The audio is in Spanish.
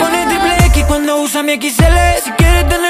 Pone triple X cuando usa mi XL Si quieres tenerlo prende